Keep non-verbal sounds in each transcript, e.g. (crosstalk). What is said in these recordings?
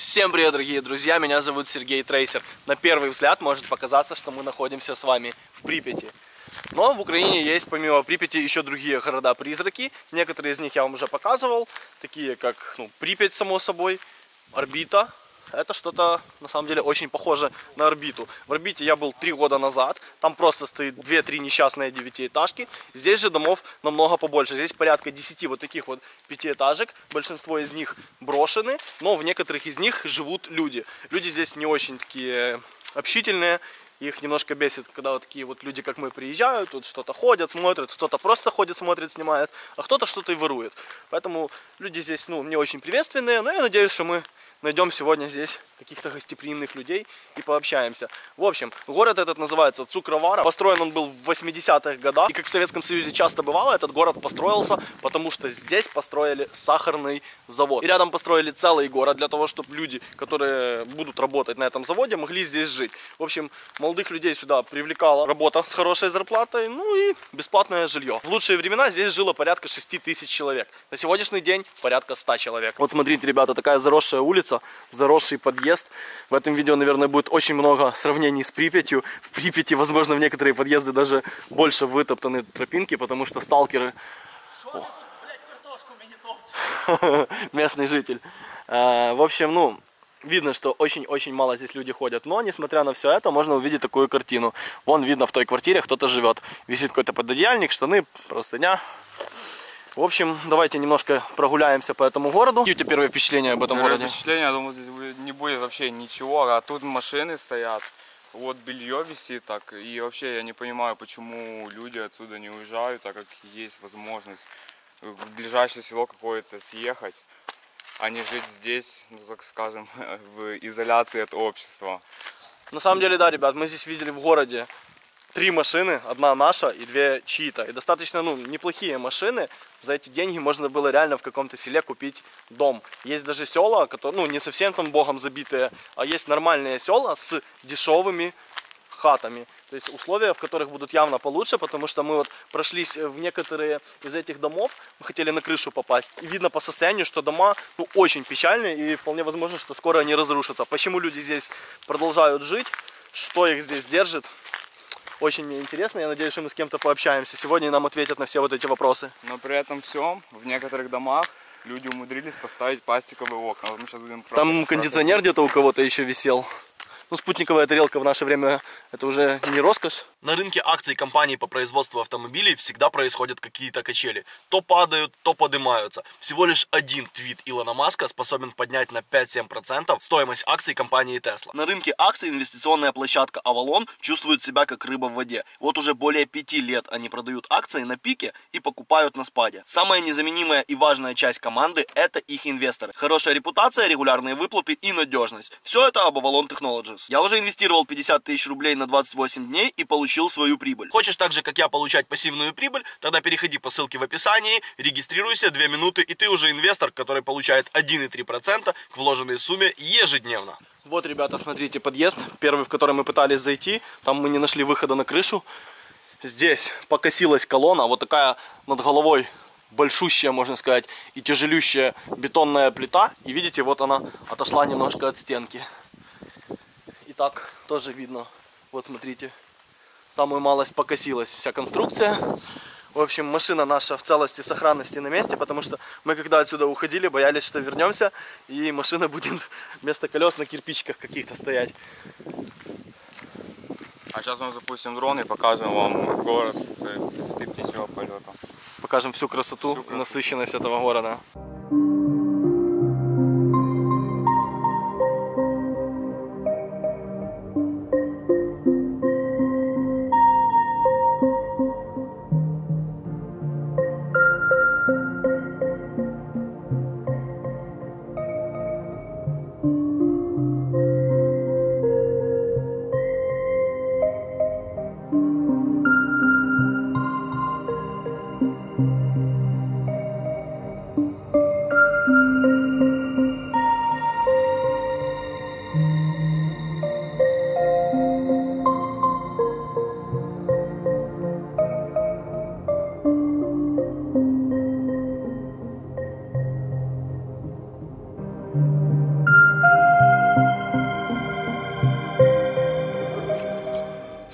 Всем привет, дорогие друзья, меня зовут Сергей Трейсер. На первый взгляд может показаться, что мы находимся с вами в Припяти. Но в Украине есть помимо Припяти еще другие города-призраки. Некоторые из них я вам уже показывал, такие как ну, Припять, само собой, Орбита, это что-то на самом деле очень похоже на орбиту. В орбите я был три года назад, там просто стоит 2-3 несчастные девятиэтажки. Здесь же домов намного побольше, здесь порядка 10 вот таких вот пятиэтажек. Большинство из них брошены, но в некоторых из них живут люди. Люди здесь не очень такие общительные, их немножко бесит, когда вот такие вот люди, как мы, приезжают, тут что-то ходят, смотрят, кто-то просто ходит, смотрит, снимает, а кто-то что-то и ворует. Поэтому люди здесь, ну, не очень приветственные, но я надеюсь, что мы найдем сегодня здесь каких-то гостеприимных людей и пообщаемся. В общем, город этот называется Цукровара. Построен он был в 80-х годах. И как в Советском Союзе часто бывало, этот город построился, потому что здесь построили сахарный завод. И рядом построили целый город для того, чтобы люди, которые будут работать на этом заводе, могли здесь жить. В общем, молодых людей сюда привлекала работа с хорошей зарплатой, ну и бесплатное жилье. В лучшие времена здесь жило порядка 6 тысяч человек. На сегодняшний день порядка 100 человек. Вот смотрите, ребята, такая заросшая улица, заросший подъезд. В этом видео, наверное, будет очень много сравнений с Припятью. В Припяти, возможно, в некоторые подъезды даже больше вытоптаны тропинки, потому что сталкеры... (laughs) Местный житель. А, в общем, ну, видно, что очень-очень мало здесь люди ходят. Но, несмотря на все это, можно увидеть такую картину. Вон видно, в той квартире кто-то живет. Висит какой-то пододеяльник, штаны, простыня. В общем, давайте немножко прогуляемся по этому городу. Какие у тебя первые впечатления об этом Первое городе? впечатление, я думаю, здесь не будет вообще ничего, а тут машины стоят, вот белье висит так, и вообще я не понимаю, почему люди отсюда не уезжают, так как есть возможность в ближайшее село какое-то съехать, а не жить здесь, ну так скажем, (laughs) в изоляции от общества. На самом деле, да, ребят, мы здесь видели в городе три машины, одна наша и две чьи-то. И достаточно, ну, неплохие машины. За эти деньги можно было реально в каком-то селе купить дом. Есть даже села, которые, ну, не совсем там богом забитые, а есть нормальные села с дешевыми хатами. То есть условия, в которых будут явно получше, потому что мы вот прошлись в некоторые из этих домов, мы хотели на крышу попасть. И видно по состоянию, что дома ну, очень печальные и вполне возможно, что скоро они разрушатся. Почему люди здесь продолжают жить, что их здесь держит, очень мне интересно. Я надеюсь, что мы с кем-то пообщаемся сегодня и нам ответят на все вот эти вопросы. Но при этом всем в некоторых домах люди умудрились поставить пластиковые окна. Вот мы сейчас будем Там кондиционер где-то у кого-то еще висел. Ну, спутниковая тарелка в наше время это уже не роскошь. На рынке акций компаний по производству автомобилей всегда происходят какие-то качели. То падают, то поднимаются. Всего лишь один твит Илона Маска способен поднять на 5-7% стоимость акций компании Tesla. На рынке акций инвестиционная площадка Avalon чувствует себя как рыба в воде. Вот уже более 5 лет они продают акции на пике и покупают на спаде. Самая незаменимая и важная часть команды это их инвесторы. Хорошая репутация, регулярные выплаты и надежность. Все это об Avalon Technologies. Я уже инвестировал 50 тысяч рублей на 28 дней и получил свою прибыль. Хочешь так же, как я, получать пассивную прибыль? Тогда переходи по ссылке в описании, регистрируйся 2 минуты, и ты уже инвестор, который получает 1,3% к вложенной сумме ежедневно. Вот, ребята, смотрите, подъезд, первый, в который мы пытались зайти, там мы не нашли выхода на крышу. Здесь покосилась колонна, вот такая над головой большущая, можно сказать, и тяжелющая бетонная плита. И видите, вот она отошла немножко от стенки так тоже видно. Вот смотрите, самую малость покосилась вся конструкция. В общем, машина наша в целости, сохранности на месте, потому что мы когда отсюда уходили, боялись, что вернемся, и машина будет (laughs) вместо колес на кирпичиках каких-то стоять. А сейчас мы запустим дрон и покажем вам город с высоты птичьего полета. Покажем всю красоту, всю красоту. насыщенность этого города.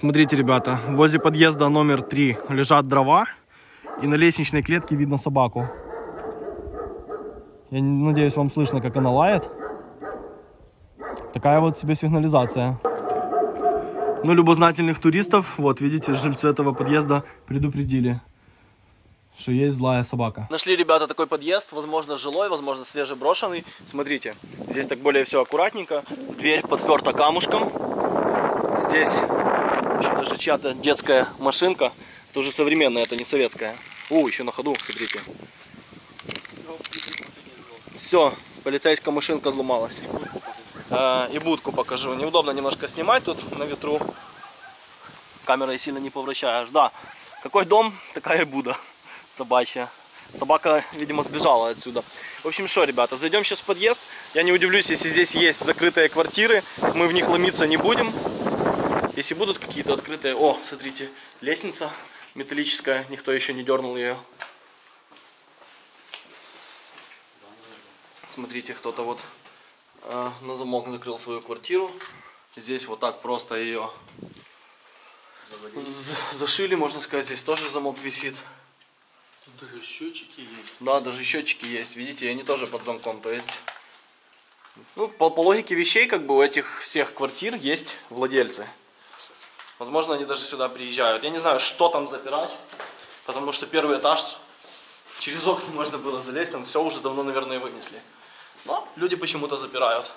Смотрите, ребята, возле подъезда номер 3 лежат дрова, и на лестничной клетке видно собаку. Я надеюсь, вам слышно, как она лает. Такая вот себе сигнализация. Ну, любознательных туристов, вот, видите, жильцы этого подъезда предупредили, что есть злая собака. Нашли, ребята, такой подъезд, возможно, жилой, возможно, свежеброшенный. Смотрите, здесь так более все аккуратненько. Дверь подперта камушком. Здесь даже чья-то детская машинка. Это уже современная, это не советская. О, еще на ходу, смотрите. Все, полицейская машинка сломалась. А, и будку покажу. Неудобно немножко снимать тут на ветру. Камерой сильно не повращаешь. Да, какой дом, такая и Буда собачья. Собака, видимо, сбежала отсюда. В общем, что, ребята, зайдем сейчас в подъезд. Я не удивлюсь, если здесь есть закрытые квартиры. Мы в них ломиться не будем. Если будут какие-то открытые... О, смотрите, лестница металлическая. Никто еще не дернул ее. Смотрите, кто-то вот э, на замок закрыл свою квартиру. Здесь вот так просто ее зашили, можно сказать. Здесь тоже замок висит. Тут даже счетчики есть. Да, даже счетчики есть, видите, и они тоже под замком. То есть, ну, по, по логике вещей, как бы у этих всех квартир есть владельцы. Возможно, они даже сюда приезжают. Я не знаю, что там запирать, потому что первый этаж через окна можно было залезть, там все уже давно, наверное, вынесли. Но люди почему-то запирают.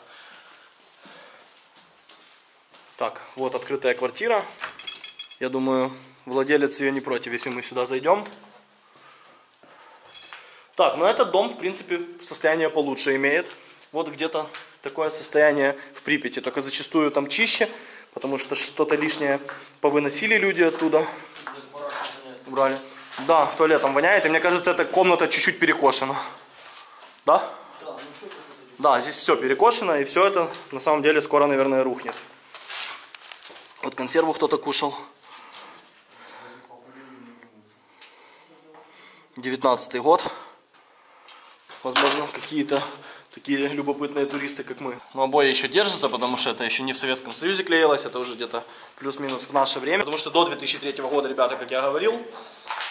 Так, вот открытая квартира. Я думаю, владелец ее не против, если мы сюда зайдем. Так, ну этот дом, в принципе, состояние получше имеет. Вот где-то такое состояние в Припяти, только зачастую там чище, потому что что-то лишнее повыносили люди оттуда. Убрали. Да, туалетом воняет, и мне кажется, эта комната чуть-чуть перекошена. Да? Да, здесь все перекошено, и все это на самом деле скоро, наверное, рухнет. Вот консерву кто-то кушал. 19 год. Возможно, какие-то такие любопытные туристы, как мы. Но обои еще держатся, потому что это еще не в Советском Союзе клеилось, это уже где-то плюс-минус в наше время. Потому что до 2003 года, ребята, как я говорил,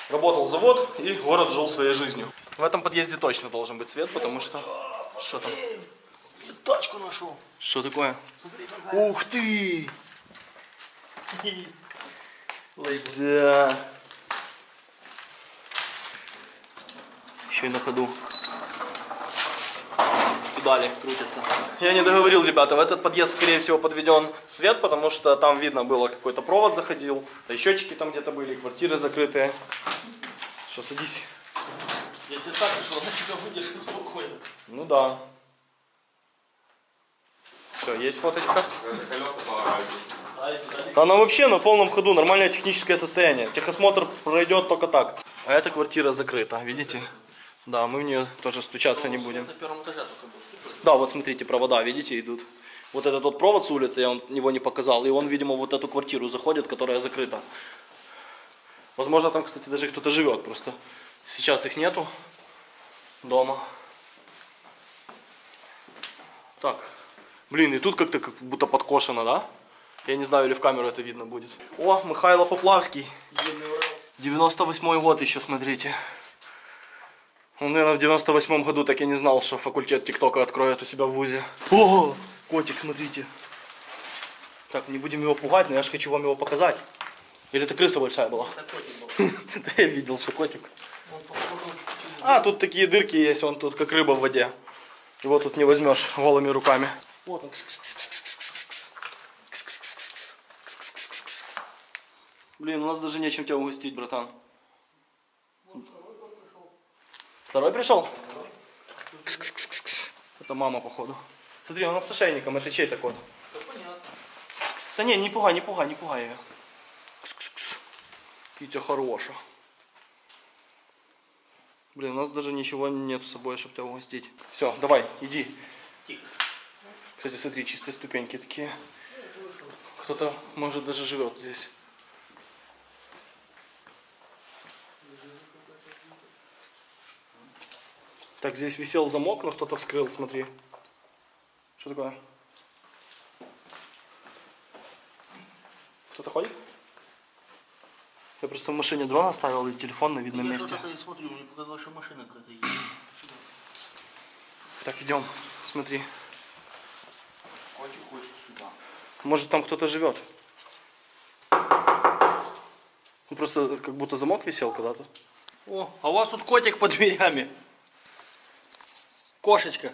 работал завод и город жил своей жизнью. В этом подъезде точно должен быть свет, потому что... Что там? Тачку нашел. Что такое? Ух ты! Да. Еще и на ходу. Педали крутятся. Я не договорил, ребята, в этот подъезд, скорее всего, подведен свет, потому что там видно было, какой-то провод заходил, да и счетчики там где-то были, квартиры закрытые. Что, садись? Я тебе так что она тебя выдержит спокойно. Ну да. Все, есть фоточка. А она вообще на полном ходу, нормальное техническое состояние. Техосмотр пройдет только так. А эта квартира закрыта, видите? Да, мы в нее тоже стучаться не будем. на первом этаже только был. Да, вот смотрите, провода, видите, идут. Вот этот вот провод с улицы, я вам его не показал, и он, видимо, вот эту квартиру заходит, которая закрыта. Возможно, там, кстати, даже кто-то живет, просто сейчас их нету дома. Так, блин, и тут как-то как будто подкошено, да? Я не знаю, или в камеру это видно будет. О, Михайло Поплавский. 98 год еще, смотрите. Он, наверное, в 98 году так и не знал, что факультет ТикТока откроет у себя в ВУЗе. О, котик, смотрите. Так, не будем его пугать, но я же хочу вам его показать. Или это крыса большая была? Это котик был. (laughs) Да я видел, что котик. А, тут такие дырки есть, он тут как рыба в воде. Его тут не возьмешь голыми руками. Вот он. Блин, у нас даже нечем тебя угостить, братан. Второй пришел? Кс-кс-кс-кс. Это мама, походу. Смотри, он с ошейником, это чей-то кот? Понятно. Кс-кс. Да не, не пугай, не пугай, не пугай ее. Кс-кс-кс. Китя хороша. Блин, у нас даже ничего нет с собой, чтобы тебя угостить. Все, давай, иди. Тихо. Кстати, смотри, чистые ступеньки такие. Кто-то, может, даже живет здесь. Так, здесь висел замок, но кто-то вскрыл, смотри. Что такое? Кто-то ходит? Я просто в машине дрон оставил и телефон на видном Я месте. и смотрю, мне показалось, что машина какая-то едет. Так, идем, смотри. Котик хочет сюда. Может там кто-то живет. Ну, Просто как будто замок висел когда-то. О, а у вас тут котик под дверями. Кошечка.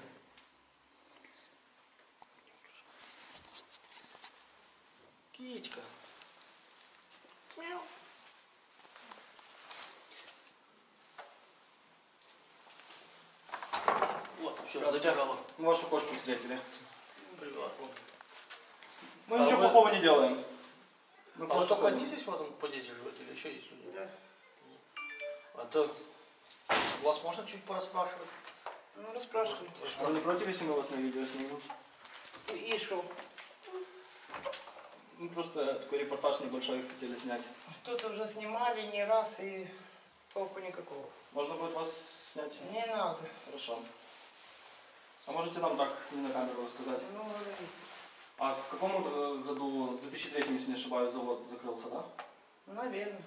Кичка. Мяу. Вот, все, забежала. Вашу кошку встретили. Мы А ничего вы- плохого не делаем. Мы А вы просто только одни здесь в этом подъезде живете или еще есть люди? Да. А то вас можно чуть пораспрашивать? Ну, расспрашивайте. Вы не против, если мы вас на видео снимем? И что? Ну, просто такой репортаж небольшой хотели снять. Тут уже снимали не раз и толку никакого. Можно будет вас снять? Не надо. Хорошо. А можете нам так не на камеру рассказать? Ну, говорите. А в каком э, году, в 2003, если не ошибаюсь, завод закрылся, да? наверное.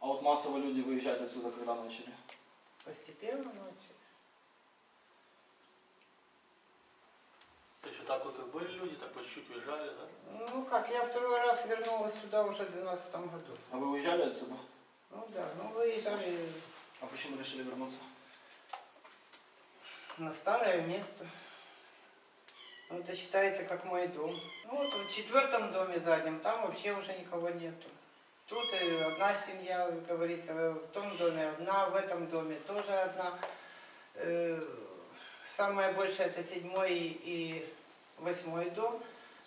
А вот массово люди выезжать отсюда когда начали? Постепенно начали. То есть вот так вот как были люди, так по чуть-чуть уезжали, да? Ну как, я второй раз вернулась сюда уже в 2012 году. А вы уезжали отсюда? Ну да, ну выезжали А почему решили вернуться? на старое место. Ну, это считается как мой дом. Ну вот в четвертом доме заднем, там вообще уже никого нету. Тут и одна семья, как говорится, в том доме одна, в этом доме тоже одна. Э, Самое большее это седьмой и восьмой дом.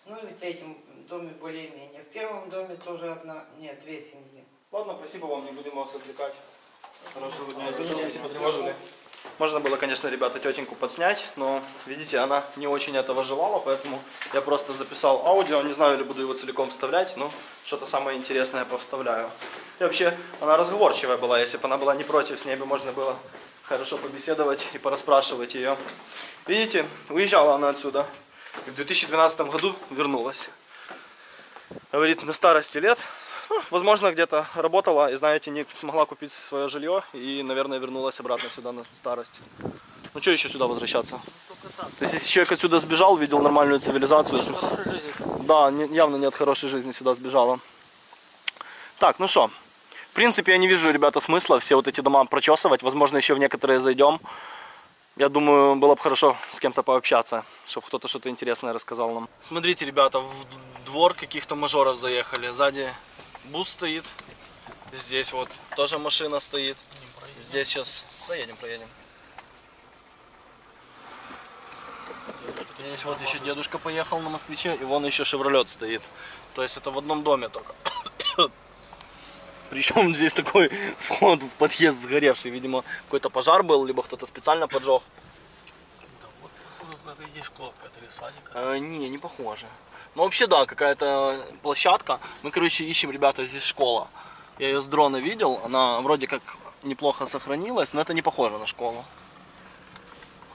Ну и в третьем доме более-менее. В первом доме тоже одна, нет, две семьи. Ладно, спасибо вам, не будем вас отвлекать. Хорошего дня, извините, если потревожили. Можно было, конечно, ребята, тетеньку подснять, но, видите, она не очень этого желала, поэтому я просто записал аудио, не знаю, или буду его целиком вставлять, но что-то самое интересное повставляю. И вообще, она разговорчивая была, если бы она была не против, с ней бы можно было хорошо побеседовать и порасспрашивать ее. Видите, уезжала она отсюда, в 2012 году вернулась. Говорит, на старости лет ну, возможно, где-то работала и, знаете, не смогла купить свое жилье и, наверное, вернулась обратно сюда на старость. Ну, что еще сюда возвращаться? То есть, если человек отсюда сбежал, видел нормальную цивилизацию, да, не- явно не от хорошей жизни сюда сбежала. Так, ну что, в принципе, я не вижу, ребята, смысла все вот эти дома прочесывать. Возможно, еще в некоторые зайдем. Я думаю, было бы хорошо с кем-то пообщаться, чтобы кто-то что-то интересное рассказал нам. Смотрите, ребята, в двор каких-то мажоров заехали. Сзади бус стоит. Здесь вот тоже машина стоит. Здесь сейчас проедем, проедем. Здесь вот еще дедушка поехал на москвиче, и вон еще шевролет стоит. То есть это в одном доме только. Причем здесь такой (laughs) вход в подъезд сгоревший. Видимо, какой-то пожар был, либо кто-то специально поджег. Да вот, походу, какая-то есть школа какая-то или садик. Э, не, не похоже. Ну вообще да, какая-то площадка. Мы, короче, ищем, ребята, здесь школа. Я ее с дрона видел, она вроде как неплохо сохранилась, но это не похоже на школу.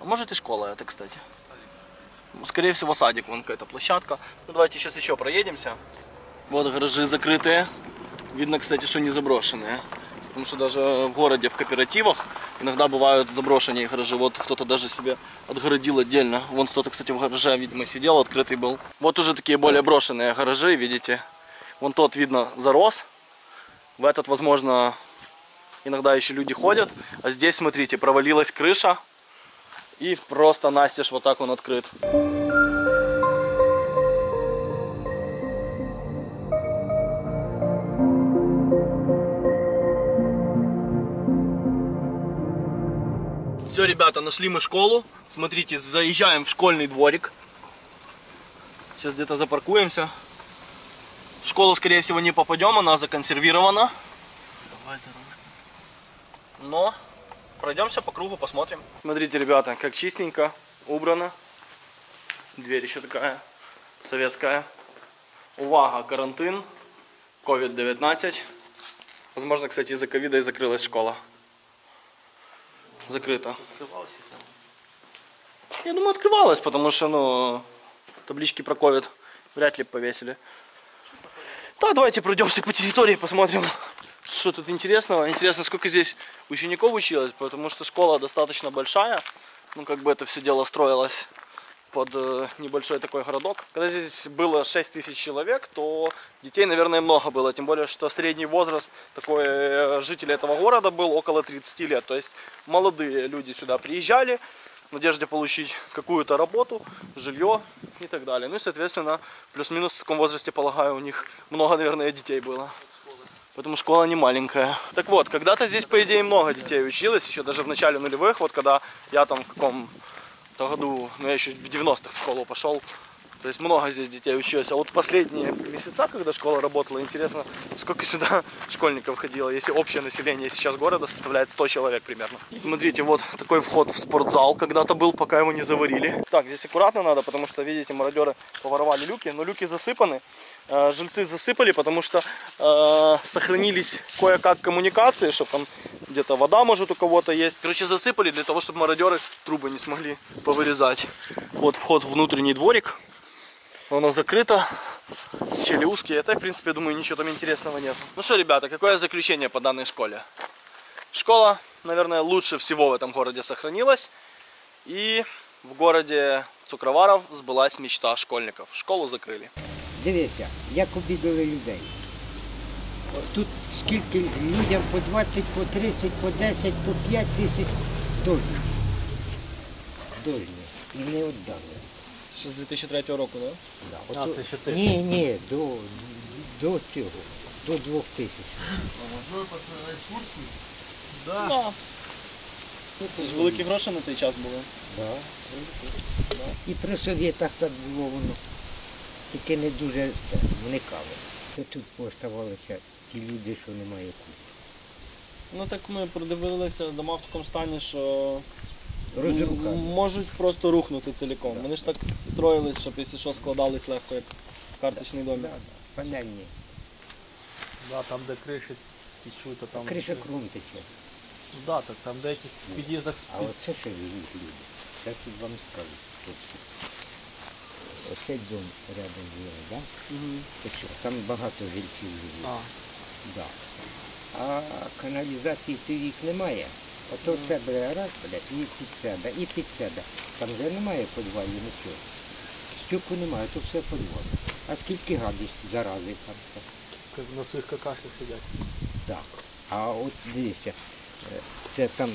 А может и школа это, кстати. Скорее всего садик, вон какая-то площадка. Ну давайте сейчас еще проедемся. Вот гаражи закрытые. Видно, кстати, что не заброшенные. Потому что даже в городе, в кооперативах иногда бывают заброшенные гаражи. Вот кто-то даже себе отгородил отдельно. Вон кто-то, кстати, в гараже, видимо, сидел, открытый был. Вот уже такие более брошенные гаражи, видите. Вон тот, видно, зарос. В этот, возможно, иногда еще люди ходят. А здесь, смотрите, провалилась крыша. И просто настежь вот так он открыт. Все, ребята, нашли мы школу. Смотрите, заезжаем в школьный дворик. Сейчас где-то запаркуемся. В школу, скорее всего, не попадем, она законсервирована. Но пройдемся по кругу, посмотрим. Смотрите, ребята, как чистенько, убрано. Дверь еще такая советская. Увага, карантин, COVID-19. Возможно, кстати, из-за ковида и закрылась школа. Закрыто. Открывался там. Я думаю, открывалась, потому что, ну, таблички про ковид вряд ли повесили. Да, давайте пройдемся по территории, посмотрим, что тут интересного? Интересно, сколько здесь учеников училось, потому что школа достаточно большая. Ну, как бы это все дело строилось под э, небольшой такой городок. Когда здесь было 6 тысяч человек, то детей, наверное, много было. Тем более, что средний возраст такой э, жителей этого города был около 30 лет. То есть молодые люди сюда приезжали в надежде получить какую-то работу, жилье и так далее. Ну и, соответственно, плюс-минус в таком возрасте, полагаю, у них много, наверное, детей было. Поэтому школа не маленькая. Так вот, когда-то здесь, по идее, много детей училось, еще даже в начале нулевых, вот когда я там в каком-то году, ну я еще в 90-х в школу пошел, то есть много здесь детей училось. А вот последние месяца, когда школа работала, интересно, сколько сюда (laughs) школьников ходило, если общее население сейчас города составляет 100 человек примерно. Смотрите, вот такой вход в спортзал когда-то был, пока его не заварили. Так, здесь аккуратно надо, потому что, видите, мародеры поворовали люки, но люки засыпаны. Э, Жильцы засыпали, потому что э, сохранились кое-как коммуникации, чтобы там где-то вода может у кого-то есть. Короче, засыпали для того, чтобы мародеры трубы не смогли повырезать. Вот вход в внутренний дворик. Оно закрыто. Щели узкие. Это, в принципе, думаю, ничего там интересного нет. Ну что, ребята, какое заключение по данной школе? Школа, наверное, лучше всего в этом городе сохранилась. И в городе Цукроваров сбылась мечта школьников. Школу закрыли. Дивися, як обідали людей. Тут скільки людям по 20, по 30, по 10, по 5 тисяч дожні. Дожні. І не віддали. Ще з 2003 року, да? Да. А, це ще ти. Ні, ні, до, до цього, до 2000. Да. Це ж великі гроші на той час були. Да. І при совєтах так було воно. Тільки не дуже це, вникали. Це тут поставалися ті люди, що немає куди. Ну так ми продивилися дома в такому стані, що Розрухали. можуть просто рухнути цілком. Да. Вони ж так строїлись, щоб якщо що складались легко, як карточний домик. Да, панельні. Да, там, де криші течуть, то там... Криша крум тече. Да, так там де ті в під'їздах А оце що живуть люди. Так і вам скажу. хлопці. Оце дом рядом є, да? Що, Там багато жильців живуть. А, Да. А каналізації вік немає. Ото в тебе раз, блядь, і під себе, і під себе. Там вже немає підвалів нічого. Стюку немає, то все підвал. А скільки гадів зарази там? на своїх какашках сидять. Так. А от дивіться, е, це там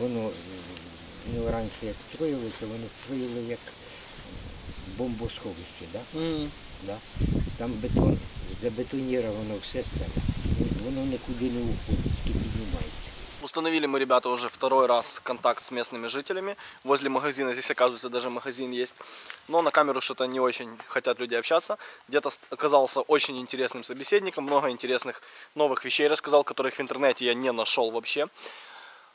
воно ну, раніше як строїли, то вони строїли як бомбосховище, да? Мгм. Да? Там бетон, забетоніровано все це. Воно нікуди не уходить, тільки піднімається. Установили мы, ребята, уже второй раз контакт с местными жителями. Возле магазина, здесь, оказывается, даже магазин есть. Но на камеру что-то не очень хотят люди общаться. Где-то ст- оказался очень интересным собеседником, много интересных новых вещей рассказал, которых в интернете я не нашел вообще.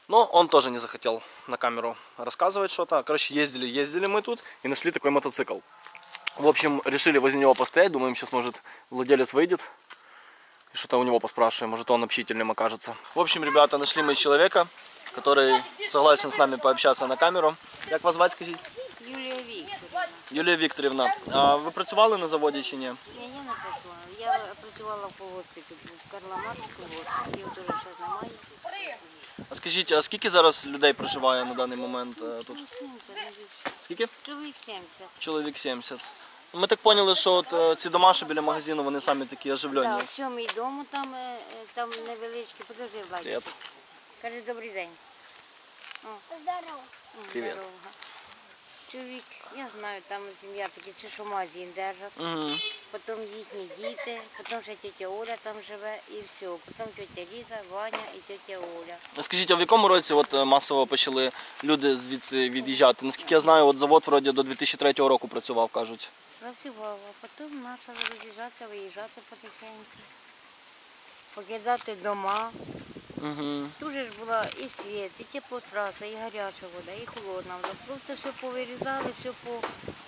Но он тоже не захотел на камеру рассказывать что-то. Короче, ездили, ездили мы тут и нашли такой мотоцикл. В общем, решили возле него постоять. Думаем, сейчас, может, владелец выйдет. И что-то у него поспрашиваем, может он общительным окажется. В общем, ребята, нашли мы человека, который согласен с нами пообщаться на камеру. Як вас звати, скажіть? Юлія Вікторівна. Юлія Вікторівна, а ви працювали на заводі чи ні? Ні, я не працювала. Я працювала по госпіталі в Карла-Марському госпіталі. Його дуже зараз немає. А скажіть, а скільки зараз людей проживає на даний момент е, тут? 70, не більше. Скільки? Чоловік 70. Чоловік 70. Ми так поняли, що от е, ці дома, що біля магазину, вони самі такі оживлені. Так, сьомий дому там, е, е, там невеличкий. Подожди, бачите. Привіт. Каже, добрий день. Здорово. Привіт. здорово. Чоловік, я знаю, там сім'я такі, це що магазин держать. Угу. Потім їхні діти, потім ще тетя Оля там живе і все. Потім тетя Ліза, Ваня і тетя Оля. Скажіть, а в якому році от е, масово почали люди звідси від'їжджати? Наскільки я знаю, от завод вроді до 2003 року працював, кажуть. Працювала, потім почали роз'їжджати, виїжджати потихеньку. Покидати дома. Угу. Дуже ж була і світ, і теплотраса, і гаряча вода, і холодна вода. Просто все повирізали, все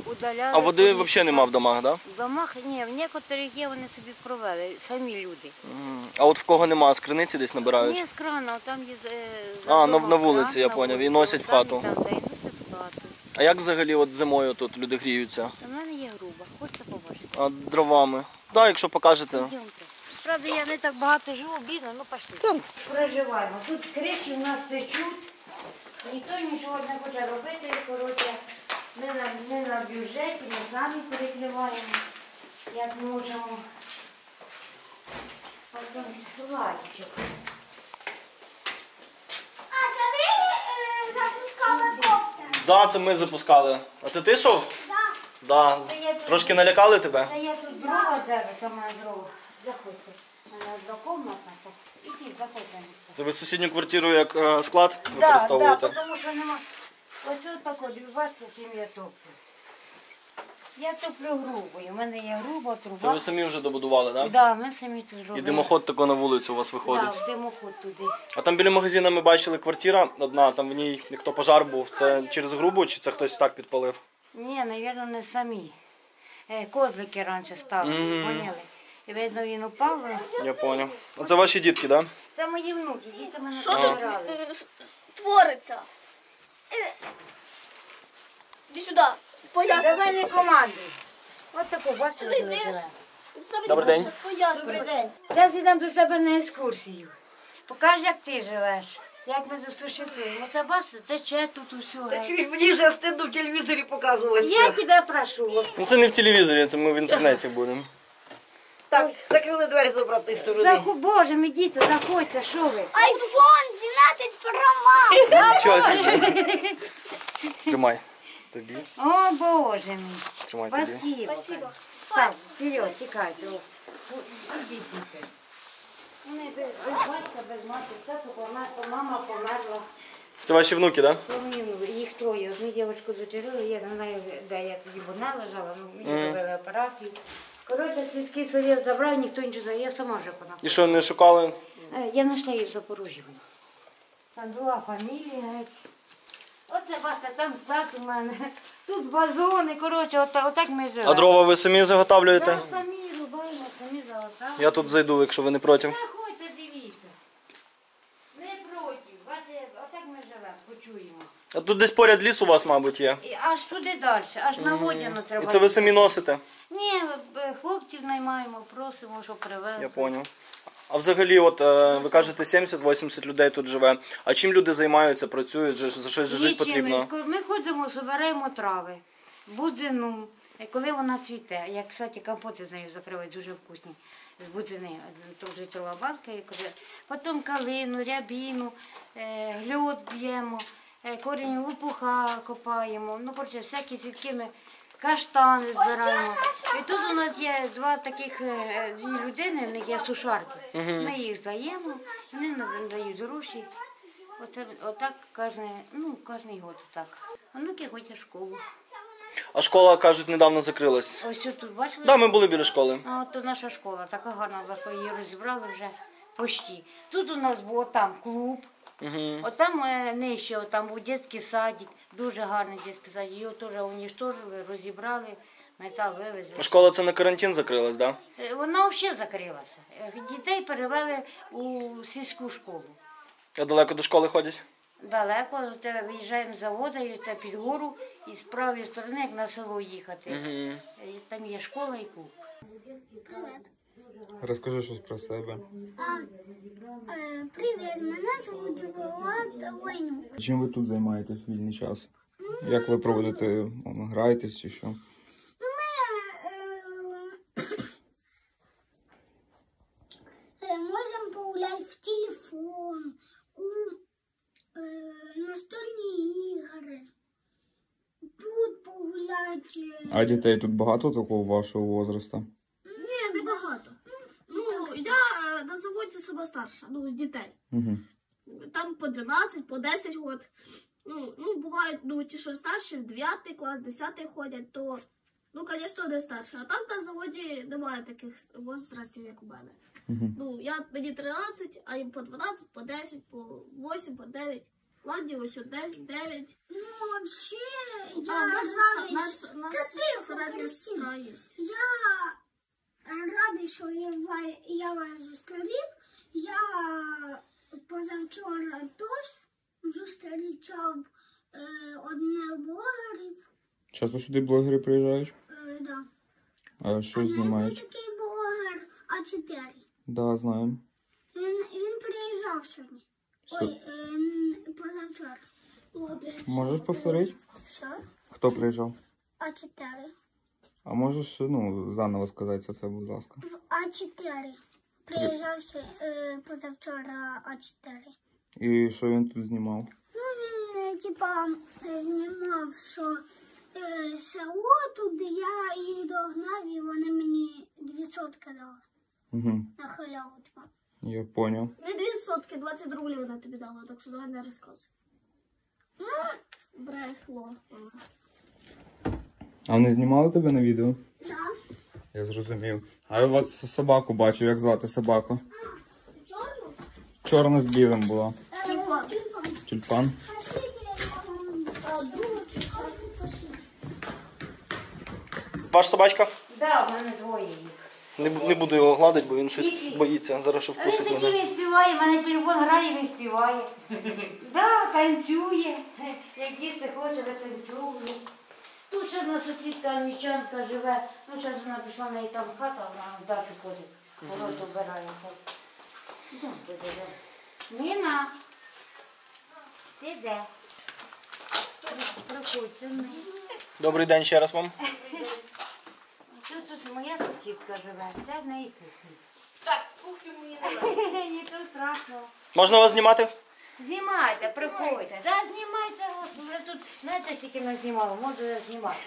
поудаляли. А води взагалі нема в домах, так? В домах ні, в некоторих є, вони собі провели, самі люди. Мгм. А от в кого нема, з криниці десь набирають? Ні, з крана, там є е, А, на- на вулиці, кран, я поняв, і носять в там, хату. Там, да, і носять в хату. А як взагалі от зимою тут люди гріються? У мене є груба, хочете побачити? А дровами? Так, да, якщо покажете. Йдемте. Правда, я не так багато живу, бідно, ну пошли. Проживаємо. Тут криші в нас течуть, ніхто нічого не хоче робити, коротше, ми на, ми на бюджеті, ми самі перекриваємо, як можемо. Потім ладчик. А це ви е, запускали коптер? Да, це ми запускали. А це ти йшов? Да. Да. Це я тут- Трошки налякали тебе? Та я тут дрова дерева, там моя дрова. Заходьте. У мене двокомнатна, то ідіть, заходьте. Це ви сусідню квартиру як е, склад Так, використовуєте? да, тому що нема. Ось от так от, ви бачите, чим я топлю. Я топлю грубою. У мене є груба труба. Це ви самі вже добудували, так? Да? Да, ми самі це зробили. І димоход тако на вулицю у вас виходить. Да, в димоход туди. А там біля магазину ми бачили квартира одна, там в ній ніхто пожар був. Це через грубу чи це хтось так підпалив? Ні, навірно, не самі. Е, Козлики раніше ставили, поняли? І видно, він упав. Я поняв. А це ваші дітки, так? Да? Це мої внуки, діти мене Що тут забирали. е, с- твориться? Е, Іди сюди. Поясни. Давай не командуй. От таку, бачите, Сюди де йди. живе. Добрий день. щас поясню. Добрий день. Зараз йдемо до тебе на екскурсію. Покажи, як ти живеш. Як ми застосуємо. Це бачите, тече тут геть. Мені вже стидно в телевізорі показувати. Я тебе прошу. Ну це не в телевізорі, це ми в інтернеті будемо. Так, закрили двері з обратної сторони. Заху, Боже, мій діти, заходьте, що ви? Айфон 12 Pro Max. Нічого собі. Тримай. Тобі. О, Боже мій. Тримай тобі. Спасибо. Спасибо. Так, вперед, тікайте. О, о, Ідіть, діти. Вони без, без батька, без матері, це то вона, то мама померла. Це ваші внуки, так? Да? То мені, їх троє. Одну дівчинку дочерили, я не знаю, де я тоді вона лежала, ну, мені робили операцію. Коротше, сільський совет забрав, ніхто нічого, не- я сама вже вона. І що, не шукали? Е, Я знайшла її в Запоріжжі. вона. Там друга фамілія. геть. Оце бачите, там склад у мене. Тут базони, коротше, отак, отак ми живемо. А дрова ви самі заготавлюєте? Так, самі рубаємо, самі залатали. Я тут зайду, якщо ви не проти. Заходьте, дивіться. Не проти. Бачите, отак ми живемо, почуємо. А тут десь поряд ліс у вас, мабуть, є. І аж туди далі, аж на Водяну треба. І це ви самі носите? Ні, е, хлопців наймаємо, просимо, щоб привезли. Я поняв. А взагалі, от е, ви кажете, 70-80 людей тут живе. А чим люди займаються, працюють, же ж- за щось же жити Нічим. потрібно? Ми ходимо, збираємо трави, будзину, і коли вона цвіте. Як, кстати, компоти з нею закривають дуже вкусні. З будзини, тут літрова банка. І коли... Потім калину, рябіну, е, гльот б'ємо, корінь лопуха копаємо. Ну, коротше, всякі цвітки ми каштани збираємо. І тут у нас є два таких е, дві людини, в них є сушарки. Ми їх здаємо, вони нам дають гроші. Оце отак кожен, ну, кожний год так. Онуки ходять в школу. А школа, кажуть, недавно закрилась. Ось тут бачили? Так, ми були біля школи. А от наша школа, така гарна її розібрали вже почти. Тут у нас був там клуб, Угу. от там е, нижче, от там був дитячий садик, дуже гарний дитячий садик. Його теж унічтожили, розібрали, метал вивезли. А школа це на карантин закрилась, так? Да? Е, Вона взагалі закрилася. Е, Дітей перевели у сільську школу. А далеко до школи ходять? Далеко, от, е, виїжджаємо з заводу, і це під гору, і з правої сторони, як на село їхати. Угу. Е, Там є школа і клуб. Розкажи щось про себе. Е, Привіт, мене звуть Влад Ленюк. Чим ви тут займаєтесь в вільний час? Як ви проводите, мовно, граєтесь чи що? Ну, ми е, е, можемо погуляти в телефон, у е, настольні ігри. Тут погуляти. А дітей тут багато такого вашого возрасту? Ні, небагато. Ну, я е, на заводі сама старша, ну, з дітей. Угу. Там по 12, по 10 років. Ну, ну, бувають, ну, ті, що старші, в 9 клас, 10 ходять, то, ну, звісно, не старше. А там на заводі немає таких возрастів, як у мене. Угу. Ну, я мені 13, а їм по 12, по 10, по 8, по 9. Ладні, ось о 10, 9. Ну, взагалі, я А, радий, є. Я радий, що я, я вас зустрів. Я позавчора теж зустрічав е, одних блогерів. Часто сюди блогери приїжджають? Е, да. А що знімають? такий блогер А4. Да, знаємо. Він, він приїжджав сьогодні. Ой, е, позавчора. Молодець. Можеш повторити? Що? Хто приїжджав? А4. А можеш ну, заново сказати це, будь ласка. В А4. Приїжджав ще, е, позавчора А4. І що він тут знімав? Ну, він, е, типа, е, знімав, що е, село тут, де я їх догнав, і вони мені 200 дали Угу. на халяву, типа. Я понял. Не дві сотки, 20 рублів вона тобі дала, так що давай не розказуй. Ну, брехло. А вони знімали тебе на відео? Да. Я зрозумів. А я у вас собаку бачу, як звати собаку? Чорну? Чорна з білим була. Тюльпан. Тюльпан. Ваша собачка? Да, в мене двоє їх. Не, не буду його гладити, бо він щось боїться. Зараз що А він вкусить такий мене. він співає, в мене телефон грає, він співає. (laughs) Да, танцює. Як їсти хоче, танцює. Тут ще одна сусідка міщанка живе. Ну, зараз вона пішла в неї там хата, вона в дачу ходить. Город обирає. Ну, ти де, де? Ніна, ти де? Приходьте. ну. Добрий день ще раз вам. Тут ось моя сусідка живе, це в неї кухня. Так, кухню мені не треба. Нічого страшного. Можна вас знімати? Знімайте, приходьте. Да, знімайте, господи, ви тут, знаєте, скільки ми знімали, можете знімати.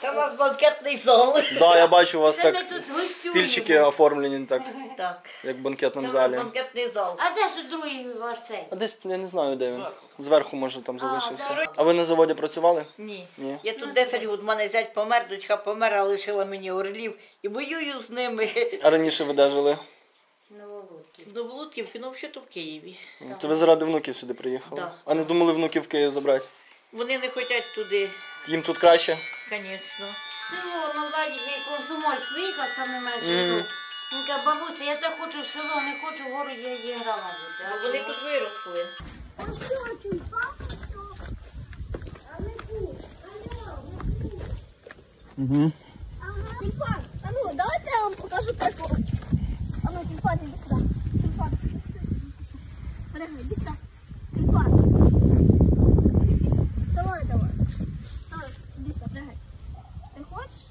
Та у нас банкетний зал. Да, я бачу у вас Це ми так тут гостюємо. стільчики оформлені так, Так. як в Це банкетному у нас залі. банкетний зал. А де ж другий ваш цей? А десь я не знаю, де він. Зверху, може, там залишився. А ви на заводі працювали? Ні. Ні. Я тут 10 років, в мене зять помер, дочка померла, лишила мені орлів і воюю з ними. А раніше ви де жили? Новолудки. До Володківки, ну взагалі то в Києві. Це ви заради внуків сюди приїхали? Да. А не думали внуків в Київ забрати? Вони не хочуть туди, Їм тут краще? звісно. Село, ну Владик, він комсомольськ виїхав саме менше. Мгм. Він каже, бабуся, я так хочу в село, не хочу в гору, я її грала бути. Вони тут виросли. Що? А не тут. Тут. Угу. Ага. Тюльпан, а ну, давайте я вам покажу прикол. Переходимо сюди. Переходимо сюди. Вставай давай. Вставай, десь пригай. Ти хочеш?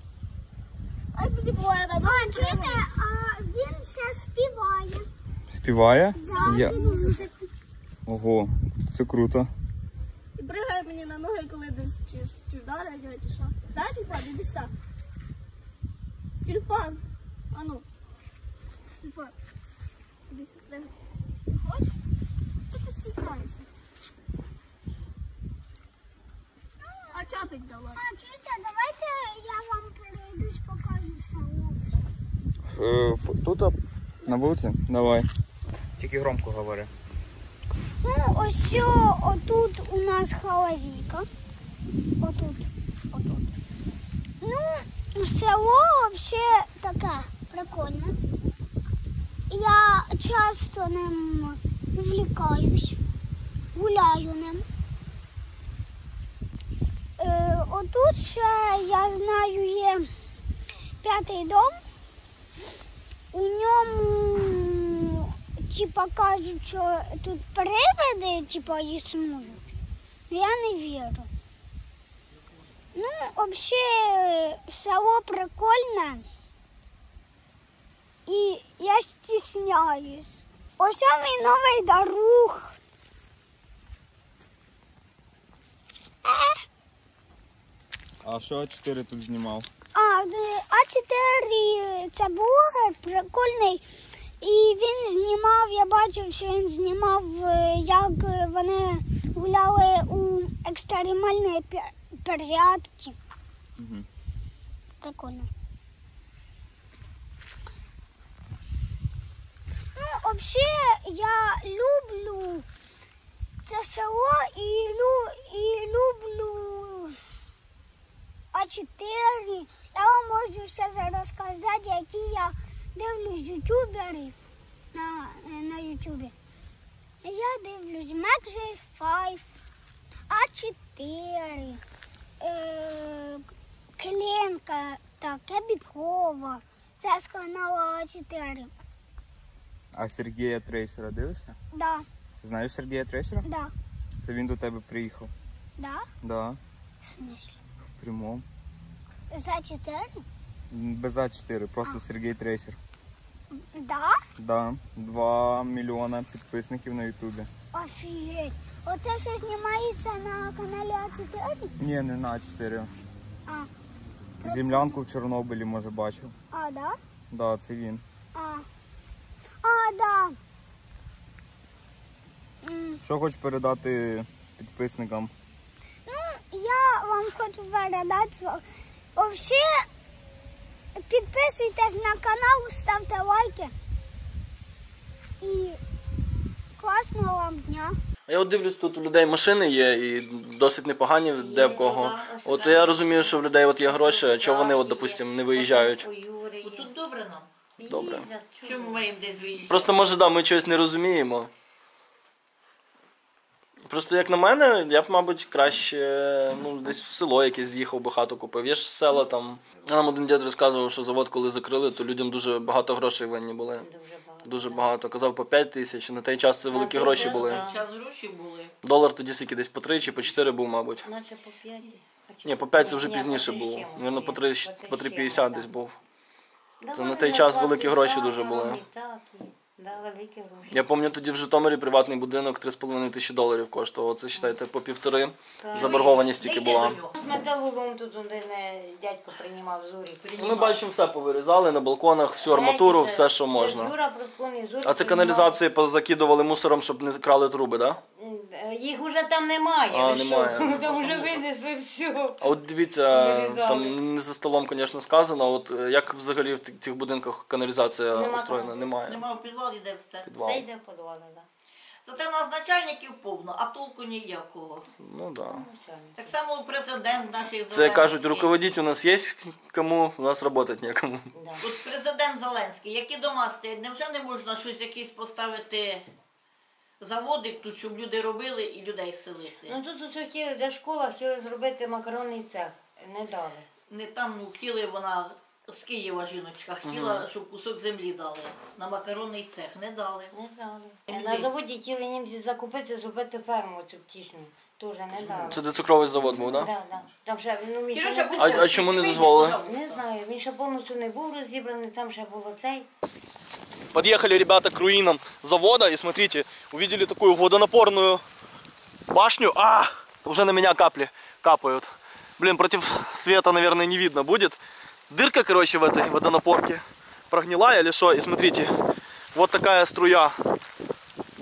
Ай буде боя, давай. Чуєте, а він ще співає. Співає? Так, Ого, це круто. І пригай мені на ноги, коли десь чи, чи вдарить чи що. Дай тюльпан, іди став. Тюльпан. Ану. Тюльпан. Що ти стісняєшся? А чапик давай. А, чуєте, давайте я вам прийдусь, покажу село. Е, тут а, на вулиці? Давай. Тільки громко говори. Ну, ось отут у нас халавійка. Отут, отут. Ну, село взагалі таке прикольне. Я часто ним влікаюсь, гуляю ним. Е, отут ще, я знаю, є п'ятий дом. У ньому, типа, кажуть, що тут привиди, типа, існують. Я не вірю. Ну, взагалі, село прикольне. І я стісняюсь. Ось мій новий дарух. А що А4 тут знімав? А, е, А4 це блогер прикольний. І він знімав, я бачив, що він знімав, е, як е, вони гуляли у екстремальної пя- порядки. Угу. Прикольно. Ну, взагалі, я люблю це село і, лю, і люблю А4. Я вам можу ще зараз сказати, які я дивлюсь ютуберів на, на ютубі. Я дивлюсь Maxis 5, А4, е, Кленка, так, Кебікова. Це з каналу А4. А Сергія Трейсера дивишся? Да, Знаєш Сергія Трейсера? да, Це він до тебе приїхав. да. Да, В смысле? в прямому. За 4? М, Без А4, просто Сергій Трейсер. Да? Да, 2 мільйона підписників на Ютубі. Офігеть. Оце що знімається на каналі А4? Ні, не на А4. А, Землянку в Чорнобилі, може, бачив. а, да? Да, це він. А. А, да. Що хочеш передати підписникам? Ну, я вам хочу передати. Вообще, підписуйтесь на канал, ставте лайки. І класного вам дня. Я от дивлюсь, тут у людей машини є і досить непогані де в кого. От я розумію, що в людей от є гроші, а чого вони, от, допустим, не виїжджають. Тут добре нам. Добре. Чому ми маємо десь виїжджати? Просто може, да, ми чогось не розуміємо. Просто як на мене, я б, мабуть, краще ну, десь в село якесь з'їхав би хату купив. Є ж села там. Нам один дід розказував, що завод, коли закрили, то людям дуже багато грошей винні були. Дуже багато. Дуже багато. Казав по 5 тисяч. На той час це великі гроші були. Час гроші були. Долар тоді скільки десь по 3 чи по 4 був, мабуть. Наче по 5. Ні, по 5 це вже пізніше було. Він по 3, по 3,50 десь був. Це на той час великі гроші дуже були. Так, да, великі гроші. Я пам'ятаю, тоді в Житомирі приватний будинок 3,5 тисячі доларів коштував. Це вважайте, по півтори. Заборгованість тільки була. металолом тут один е, дядько приймав зорі. Ми бачимо, все повирізали на балконах, всю арматуру, все, що можна. А це каналізації позакидували мусором, щоб не крали труби, так? Да? Е, Їх уже там немає. А, ви що? немає. (laughs) Там вже винесли все. А от дивіться, Вирізали. там не за столом, звісно, сказано. От е, як взагалі в цих будинках каналізація Нема устроєна? там. Немає. Нема в підвал, іде все. Підвал. Все йде в підвали, так. Зате у нас начальників повно, а толку ніякого. Ну да. Так само президент наш Це Зеленський. кажуть, руководить у нас є кому, у нас працювати некому. Да. От президент Зеленський, які дома стоять, невже не можна щось якийсь поставити заводик тут, щоб люди робили і людей селити? Ну тут усе хотіли, де школа, хотіли зробити макаронний цех. Не дали. Не там, ну, хотіли вона з Києва жіночка, хотіла, щоб кусок землі дали. На макаронний цех не дали. Не дали. На заводі хотіли німці закупити, зробити ферму цю птічну. Теж не дали. Це де цукровий завод був. Да? Да, да. Там ще, ну, він ще Сережа, не був. А, а чому не дозволили? Не знаю, він ще повністю не був розібраний, там ще було цей. Подъехали ребята к руинам завода и смотрите, увидели такую водонапорную башню. А, уже на меня капли капают. Блин, против света, наверное, не видно будет. Дырка, короче, в этой водонапорке. Прогнилая или что? И смотрите, вот такая струя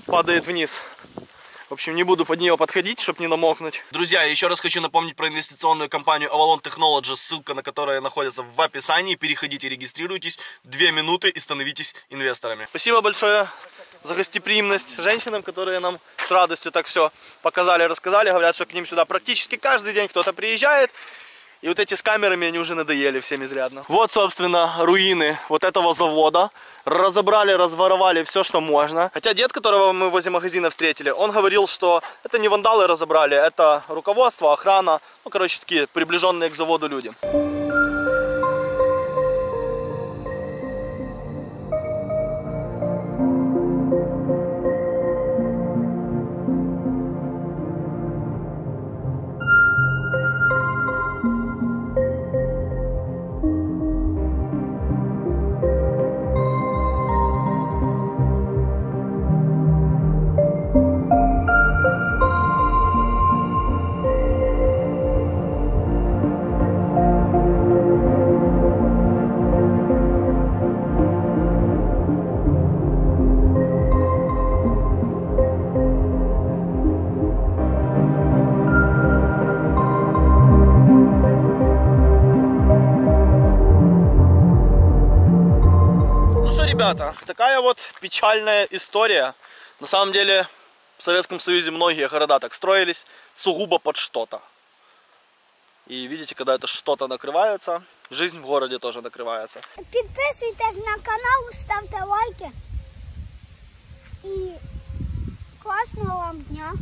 падает вниз. В общем, не буду под нее подходить, чтобы не намокнуть. Друзья, еще раз хочу напомнить про инвестиционную компанию Avalon Technologies, ссылка на которая находится в описании. Переходите, регистрируйтесь, две минуты и становитесь инвесторами. Спасибо большое за гостеприимность женщинам, которые нам с радостью так все показали, рассказали. Говорят, что к ним сюда практически каждый день кто-то приезжает. И вот эти с камерами, они уже надоели всем изрядно. Вот, собственно, руины вот этого завода. Разобрали, разворовали все, что можно. Хотя дед, которого мы возле магазина встретили, он говорил, что это не вандалы разобрали, это руководство, охрана. Ну, короче, такие приближенные к заводу люди. Такая вот печальная история. На самом деле, в Советском Союзе многие города так строились сугубо под что-то. И видите, когда это что-то накрывается, жизнь в городе тоже накрывается. Підписуйтесь на канал, ставте лайки. І класного вам дня.